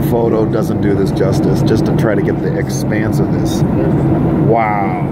one photo doesn't do this justice. Just to try to get the expanse of this. Wow.